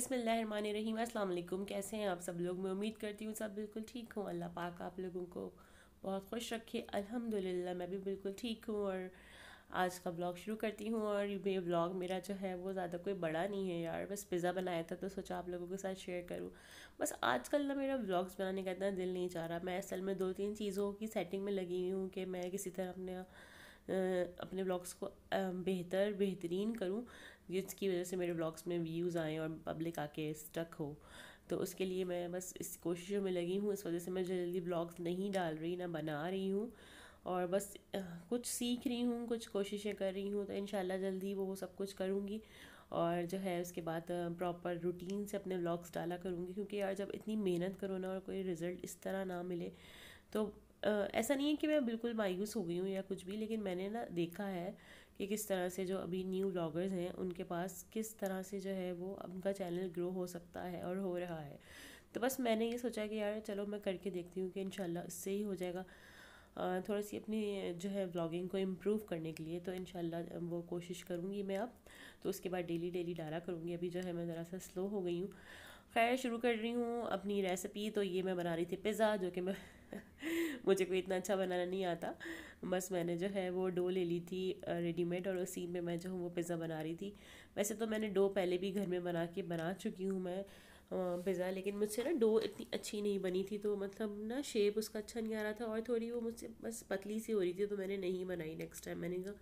बिसमीम अल्लाम कैसे हैं आप सब लोग? मैं उम्मीद करती हूँ सब बिल्कुल ठीक हूँ। अल्लाह पाक आप लोगों को बहुत खुश रखे। अल्हम्दुलिल्लाह, मैं भी बिल्कुल ठीक हूँ और आज का ब्लॉग शुरू करती हूँ। और ये ब्लॉग मेरा जो है, वो ज़्यादा कोई बड़ा नहीं है यार। बस पिज़्ज़ा बनाया था तो सोचा आप लोगों के साथ शेयर करूँ। बस आजकल ना मेरा ब्लॉग्स बनाने का इतना दिल नहीं चाह रहा। मैं असल में दो तीन चीज़ों की सेटिंग में लगी हुई हूँ कि मैं किसी तरह अपने अपने ब्लॉग्स को बेहतर, बेहतरीन करूँ। जिसकी वजह से मेरे ब्लॉग्स में व्यूज़ आएँ और पब्लिक आके स्टक हो। तो उसके लिए मैं बस इस कोशिशों में लगी हूँ, इस वजह से मैं जल्दी ब्लॉग्स नहीं डाल रही, ना बना रही हूँ। और बस कुछ सीख रही हूँ, कुछ कोशिशें कर रही हूँ तो इन जल्दी वो सब कुछ करूँगी। और जो है उसके बाद प्रॉपर रूटीन से अपने व्लॉग्स डाला करूँगी, क्योंकि यार जब इतनी मेहनत करो ना और कोई रिज़ल्ट इस तरह ना मिले तो ऐसा नहीं है कि मैं बिल्कुल मायूस हो गई हूँ या कुछ भी, लेकिन मैंने ना देखा है कि किस तरह से जो अभी न्यू ब्लॉगर्स हैं, उनके पास किस तरह से जो है वो उनका चैनल ग्रो हो सकता है और हो रहा है। तो बस मैंने ये सोचा कि यार चलो मैं करके देखती हूँ कि इन इससे ही हो जाएगा। थोड़ी सी अपनी जो है ब्लॉगिंग को इम्प्रूव करने के लिए तो इन वो कोशिश करूँगी मैं अब। तो उसके बाद डेली डेली डाला करूँगी। अभी जो है मैं ज़रा सा स्लो हो गई हूँ। खैर, शुरू कर रही हूँ अपनी रेसिपी तो ये मैं बना रही थी पिज़्ज़ा जो कि मैं मुझे कोई इतना अच्छा बनाना नहीं आता। बस मैंने जो है वो डो ले ली थी रेडीमेड और उसी में मैं जो हूँ वो पिज़्ज़ा बना रही थी। वैसे तो मैंने डो पहले भी घर में बना के बना चुकी हूँ मैं पिज़्ज़ा, लेकिन मुझसे ना डो इतनी अच्छी नहीं बनी थी तो मतलब ना शेप उसका अच्छा नहीं आ रहा था और थोड़ी वो मुझसे बस पतली सी हो रही थी तो मैंने नहीं बनाई नेक्स्ट टाइम मैंने कहा,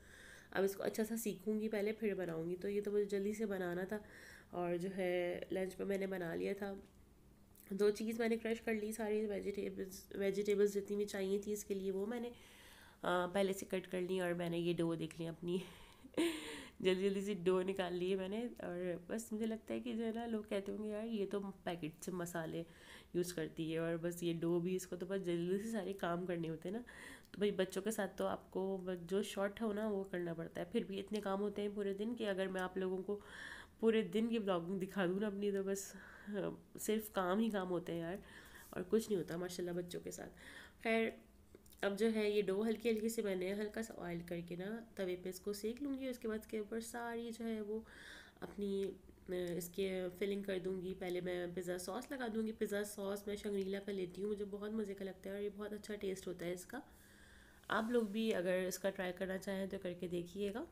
अब इसको अच्छा सा सीखूँगी पहले, फिर बनाऊँगी। तो ये तो मुझे जल्दी से बनाना था और जो है लंच में मैंने बना लिया था। दो चीज़ मैंने क्रश कर ली, सारी वेजिटेबल्स वेजिटेबल्स जितनी भी चाहिए थी इसके लिए वो मैंने पहले से कट कर ली और मैंने ये डो देख लिया अपनी। जल्दी जल्दी से डो निकाल लिए मैंने और बस मुझे लगता है कि जो है ना, लोग कहते होंगे, यार, ये तो पैकेट से मसाले यूज़ करती है और बस ये डो भी, इसको तो बस जल्दी से सारे काम करने होते हैं ना। तो भाई बच्चों के साथ तो आपको जो शॉर्ट हो ना, वो करना पड़ता है। फिर भी इतने काम होते हैं पूरे दिन कि अगर मैं आप लोगों को पूरे दिन की ब्लॉगिंग दिखा दूँ ना अपनी तो बस सिर्फ़ काम ही काम होते हैं यार, और कुछ नहीं होता, माशाल्लाह बच्चों के साथ। खैर, अब जो है ये डो हल्की हल्की से मैंने हल्का सा ऑयल करके ना तवे पे इसको सेक लूँगी, उसके बाद इसके ऊपर सारी जो है वो अपनी इसके फिलिंग कर दूँगी। पहले मैं पिज़्ज़ा सॉस लगा दूँगी। पिज़्ज़ा सॉस मैं शंगरीला का लेती हूँ, मुझे बहुत मज़े का लगता है और ये बहुत अच्छा टेस्ट होता है इसका। आप लोग भी अगर इसका ट्राई करना चाहें तो करके देखिएगा।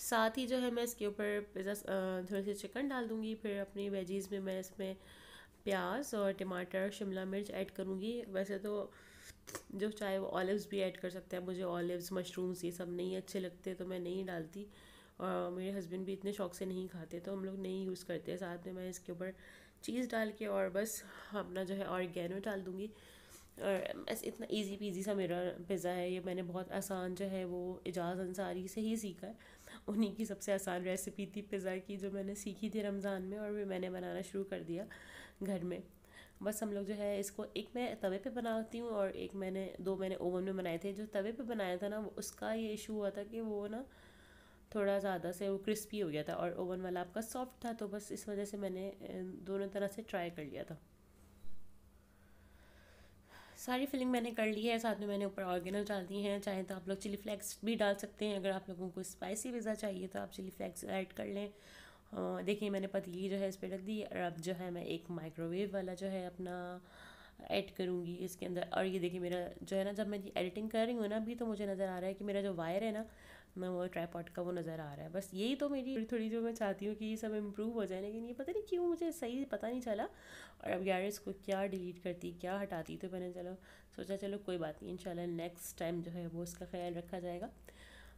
साथ ही जो है मैं इसके ऊपर पिज़्ज़ा थोड़ी सी चिकन डाल दूँगी, फिर अपनी वेजीज़ में मैं इसमें प्याज और टमाटर, शिमला मिर्च ऐड करूँगी। वैसे तो जो चाहे वो ऑलिव्स भी ऐड कर सकते हैं। मुझे ऑलिव्स मशरूम्स ये सब नहीं अच्छे लगते तो मैं नहीं डालती। और मेरे हस्बैंड भी इतने शौक से नहीं खाते तो हम लोग नहीं यूज़ करते। साथ में मैं इसके ऊपर चीज़ डाल के और बस अपना जो है ऑर्गेनो डाल दूँगी। और इतना इजी पीजी सा मेरा पिज़्ज़ा है। ये मैंने बहुत आसान जो है वो एजाज़ अंसारी से ही सीखा है। उन्हीं की सबसे आसान रेसिपी थी पिज़्ज़ा की जो मैंने सीखी थी रमज़ान में और भी मैंने बनाना शुरू कर दिया घर में। बस हम लोग जो है इसको एक मैं तवे पे बनाती हूँ और एक मैंने, दो मैंने ओवन में बनाए थे। जो तवे पे बनाया था ना उसका ये इशू हुआ था कि वो ना थोड़ा ज़्यादा से वो क्रिस्पी हो गया था और ओवन वाला आपका सॉफ्ट था तो बस इस वजह से मैंने दोनों तरह से ट्राई कर लिया था। सारी फिलिंग मैंने कर ली है, साथ में मैंने ऊपर ऑर्गेनल डाल दी हैं, चाहे तो आप लोग चिली फ्लेक्स भी डाल सकते हैं, अगर आप लोगों को स्पाइसी पिज़्ज़ा चाहिए तो आप चिली फ्लेक्स ऐड कर लें। देखिए मैंने पतीली जो है इस पर रख दी, और अब जो है मैं एक माइक्रोवेव वाला जो है अपना ऐड करूँगी इसके अंदर। और ये देखिए मेरा जो है ना, जब मैं एडिटिंग कर रही हूँ ना अभी तो मुझे नज़र आ रहा है कि मेरा जो वायर है ना मैं वो ट्राईपॉड का वो नज़र आ रहा है। बस यही तो मेरी थोड़ी थोड़ी जो मैं चाहती हूँ कि ये सब इम्प्रूव हो जाए, लेकिन ये पता नहीं क्यों मुझे सही पता नहीं चला। और अब यार इसको क्या डिलीट करती, क्या हटाती तो मैंने चलो सोचा चलो कोई बात नहीं, इंशाल्लाह नेक्स्ट टाइम जो है वो उसका ख्याल रखा जाएगा।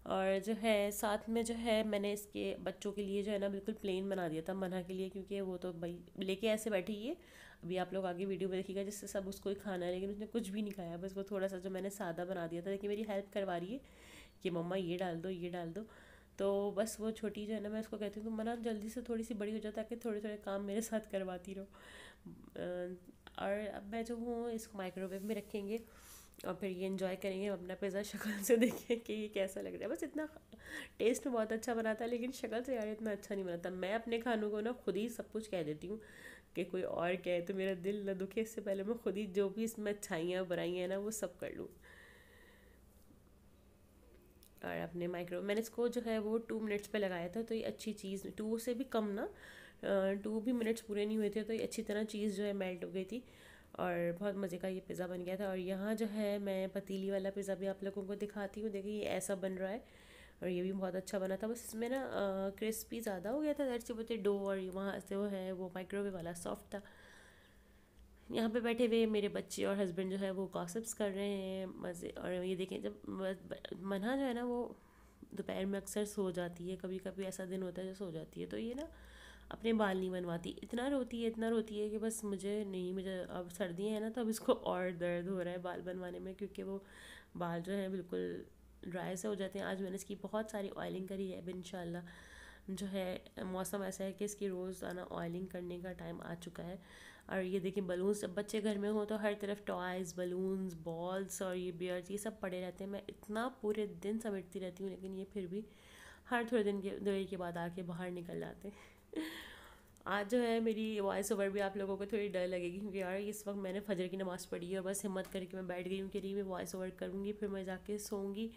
और जो है, साथ में जो है मैंने इसके बच्चों के लिए जो है ना बिल्कुल प्लेन बना दिया था मना के लिए, क्योंकि वो तो भाई लेके ऐसे बैठी है। अभी आप लोग आगे वीडियो में देखिएगा, जिससे सब उसको ही खाना है, लेकिन उसने कुछ भी नहीं खाया, बस वो थोड़ा सा जो मैंने सादा बना दिया था लेकिन मेरी हेल्प करवा रही है। कि मम्मा ये डाल दो, ये डाल दो। तो बस वो छोटी जो है ना, मैं उसको कहती हूँ तुम मना, जल्दी से थोड़ी सी बड़ी हो जाए ताकि थोड़े थोड़े काम मेरे साथ करवाती रहो। और अब मैं जो हूँ, इसको माइक्रोवेव में रखेंगे और फिर ये इन्जॉय करेंगे अपना पिज़्ज़ा शक्ल से देखें कि ये कैसा लग रहा है। बस इतना टेस्ट में बहुत अच्छा बनाता है, लेकिन शक्ल से यार इतना अच्छा नहीं बनाता। मैं अपने खानों को ना खुद ही सब कुछ कह देती हूँ कि कोई और कहे तो मेरा दिल न दुखे। इससे पहले मैं खुद ही जो भी इसमें अच्छाइयाँ, बुराइयाँ हैं ना, वो सब कर लूँ। और अपने माइक्रो मैंने इसको जो है वो टू मिनट्स पे लगाया था तो ये अच्छी चीज़ टू से भी कम ना टू भी मिनट्स पूरे नहीं हुए थे तो ये अच्छी तरह चीज़ जो है मेल्ट हो गई थी। और बहुत मज़े का ये पिज़्ज़ा बन गया था। और यहाँ जो है मैं पतीली वाला पिज़्ज़ा भी आप लोगों को दिखाती हूँ। देखिए, ये ऐसा बन रहा है। और ये भी बहुत अच्छा बना था। बस इसमें ना क्रिस्पी ज़्यादा हो गया था से बोलते डो और वहाँ से वो है वो माइक्रोवेव वाला सॉफ्ट था। यहाँ पे बैठे हुए मेरे बच्चे और हस्बैंड जो है वो गॉसिप्स कर रहे हैं, मज़े, और ये देखें जब मना जो है ना वो दोपहर में अक्सर सो जाती है कभी कभी ऐसा दिन होता है जो सो जाती है तो ये ना अपने बाल नहीं बनवाती। इतना रोती है, इतना रोती है कि बस मुझे नहीं, मुझे अब सर्दियाँ हैं ना तो अब इसको और दर्द हो रहा है बाल बनवाने में, क्योंकि वो बाल जो है बिल्कुल ड्राई से हो जाते हैं। आज मैंने इसकी बहुत सारी ऑयलिंग करी है, अब इन जो है मौसम ऐसा है कि इसकी रोज़ाना ऑयलिंग करने का टाइम आ चुका है। और ये देखिए बलून्स जब बच्चे घर में हो तो हर तरफ़ टॉयज़ बलून्स बॉल्स और ये बियर्स ये सब पड़े रहते हैं। मैं इतना पूरे दिन समेटती रहती हूँ, लेकिन ये फिर भी हर थोड़े दिन के, देर के बाद आके बाहर निकल जाते हैं। आज जो है मेरी वॉइस ओवर भी आप लोगों को थोड़ी डर लगेगी, क्योंकि यार इस वक्त मैंने फजर की नमाज़ पढ़ी है और बस हिम्मत करके मैं बैठ गई हूँ कि नहीं, मैं वॉइस ओवर करूँगी, फिर मैं जाके सोऊँगी।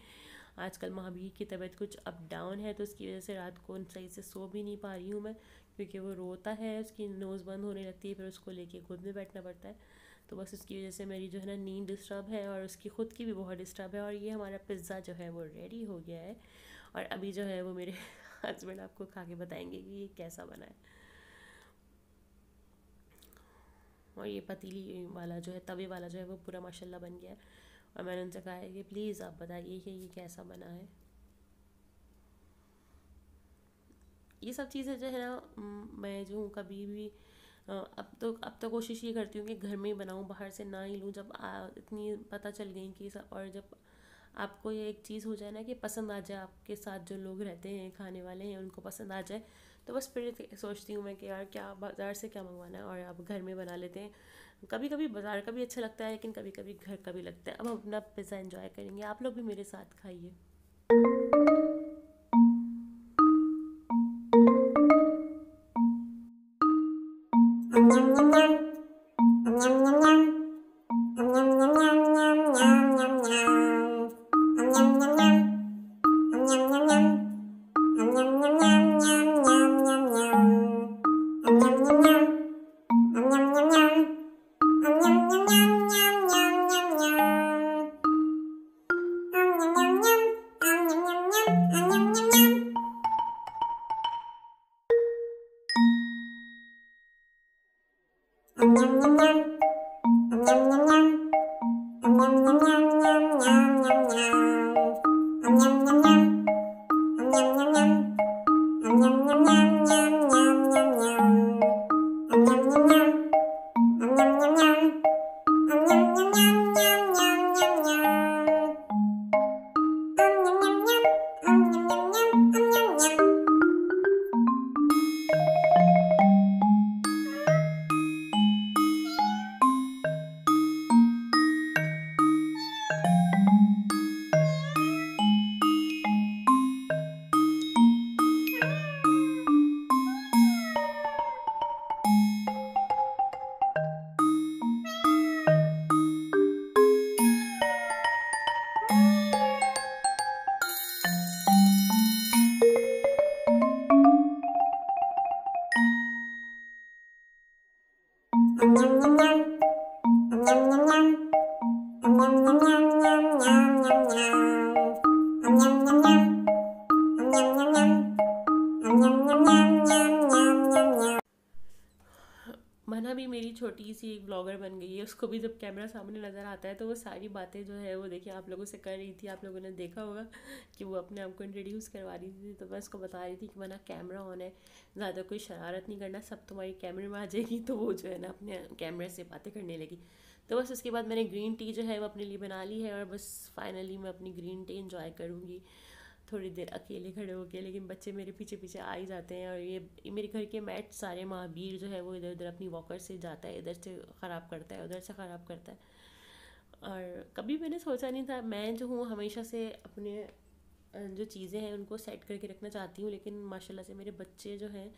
आजकल महाबीर की तबीयत कुछ अप डाउन है तो उसकी वजह से रात को सही से सो भी नहीं पा रही हूँ मैं, क्योंकि वो रोता है, उसकी नोज़ बंद होने लगती है, फिर उसको लेके खुद में बैठना पड़ता है। तो बस उसकी वजह से मेरी जो है ना नींद डिस्टर्ब है और उसकी ख़ुद की भी बहुत डिस्टर्ब है, और ये हमारा पिज़्ज़ा जो है वो रेडी हो गया है। और अभी जो है वो मेरे हस्बैंड आपको खा के बताएँगे कि ये कैसा बना है। और ये पतीली वाला जो है, तवे वाला जो है वो पूरा माशाल्लाह बन गया है। और मैंने उनसे कहा है कि प्लीज़ आप बताइए कि ये कैसा बना है। ये सब चीज़ें जो है ना मैं जो हूँ कभी भी अब तो अब तो कोशिश ये करती हूँ कि घर में ही बनाऊँ बाहर से ना ही लूँ जब आ, इतनी पता चल गई कि सब और जब आपको ये एक चीज़ हो जाए ना कि पसंद आ जाए आपके साथ जो लोग रहते हैं खाने वाले हैं उनको पसंद आ जाए तो बस फिर सोचती हूँ मैं कि यार क्या बाज़ार से क्या मंगवाना है और आप घर में बना लेते हैं। कभी कभी बाज़ार का भी अच्छा लगता है, लेकिन कभी कभी घर का भी लगता है। अब हम अपना पिज़्ज़ा इन्जॉय करेंगे। आप लोग भी मेरे साथ खाइए। छोटी सी एक ब्लॉगर बन गई है, उसको भी जब कैमरा सामने नज़र आता है तो वो सारी बातें जो है, वो देखिए, आप लोगों से कर रही थी, आप लोगों ने देखा होगा कि वो अपने आप को इंट्रोड्यूस करवा रही थी तो मैं उसको बता रही थी कि मना कैमरा ऑन है, ज़्यादा कोई शरारत नहीं करना, सब तुम्हारी कैमरे में आ जाएगी तो वो जो है ना, अपने कैमरे से बातें करने लगी। तो बस उसके बाद मैंने ग्रीन टी जो है, वो अपने लिए बना ली है, और बस फाइनली मैं अपनी ग्रीन टी इन्जॉय करूँगी। थोड़ी देर अकेले खड़े हो गए लेकिन बच्चे मेरे पीछे पीछे आ ही जाते हैं और ये मेरे घर के मैट सारे महावीर जो है वो इधर उधर अपनी वॉकर से जाता है, इधर से ख़राब करता है, उधर से ख़राब करता है। और कभी मैंने सोचा नहीं था, मैं जो हूँ हमेशा से अपने जो चीज़ें हैं उनको सेट करके रखना चाहती हूँ, लेकिन माशाल्लाह से मेरे बच्चे जो हैं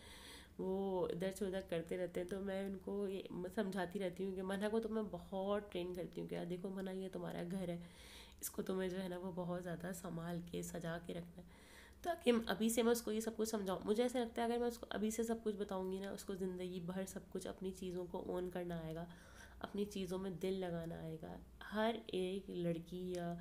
वो इधर से उधर करते रहते हैं तो मैं उनको ये समझाती रहती हूँ कि मना को तो मैं बहुत ट्रेन करती हूँ कि यार देखो मना ये तुम्हारा घर है। इसको तुम्हें जो है ना वो बहुत ज़्यादा संभाल के, सजा के रखना है। ताकि अभी से मैं उसको ये सब कुछ समझाऊँ। मुझे ऐसा लगता है अगर मैं उसको अभी से सब कुछ बताऊँगी ना, उसको ज़िंदगी भर सब कुछ अपनी चीज़ों को ओन करना आएगा, अपनी चीज़ों में दिल लगाना आएगा, हर एक लड़की या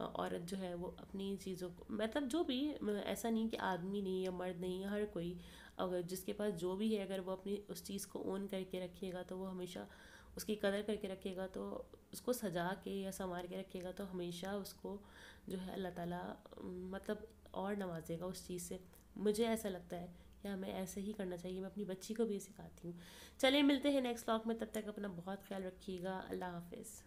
औरत जो है वो अपनी चीज़ों को मतलब जो भी ऐसा नहीं कि आदमी नहीं या मर्द नहीं हर कोई, अगर जिसके पास जो भी है, अगर वो अपनी उस चीज़ को ओन करके रखिएगा तो वो हमेशा उसकी कदर करके रखेगा तो उसको सजा के या संवार के रखेगा तो हमेशा उसको जो है अल्लाह ताला मतलब और नवाजेगा उस चीज़ से। मुझे ऐसा लगता है कि हमें ऐसे ही करना चाहिए, मैं अपनी बच्ची को भी सिखाती हूँ। चलिए मिलते हैं नेक्स्ट ब्लॉग में, तब तक अपना बहुत ख्याल रखिएगा, अल्लाह हाफिज़।